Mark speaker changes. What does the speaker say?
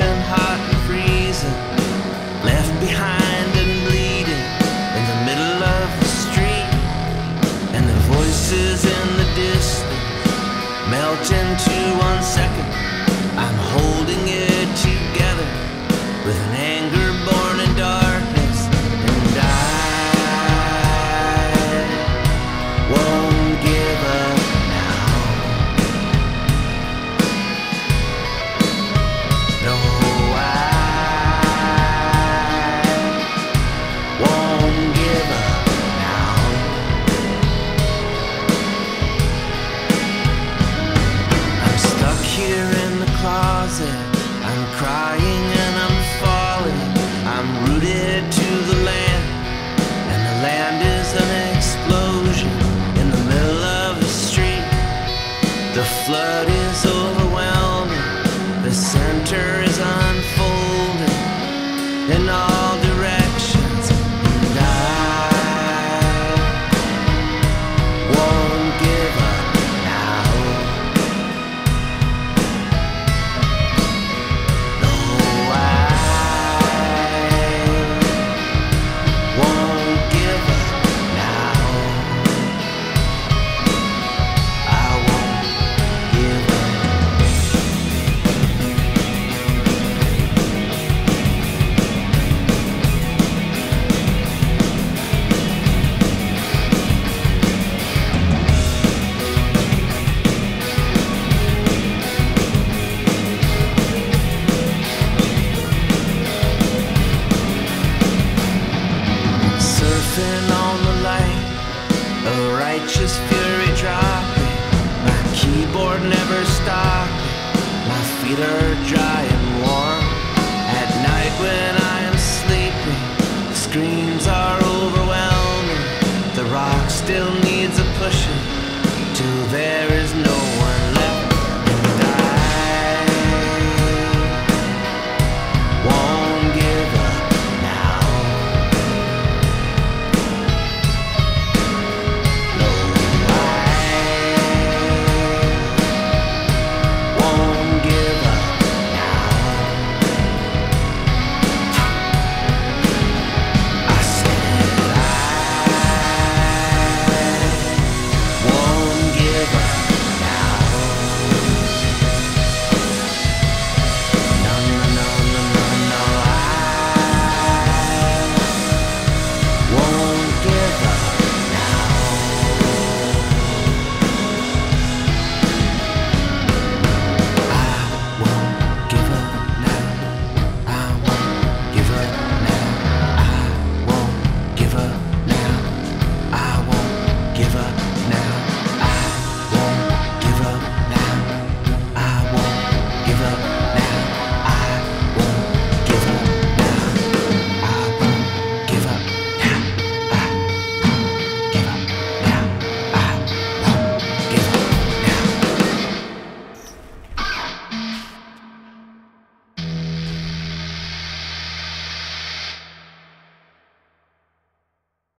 Speaker 1: hot and freezing, left behind and bleeding in the middle of the street, and the voices in the distance melt into one second. Closet. I'm crying and I'm falling. I'm rooted to the land, and the land is an explosion in the middle of the street. The flood dancing on the light, a righteous fury dropping. My keyboard never stopping. My feet are dry and warm. At night when I am sleeping, the screams are overwhelming. The rock still needs a pushing till there is no.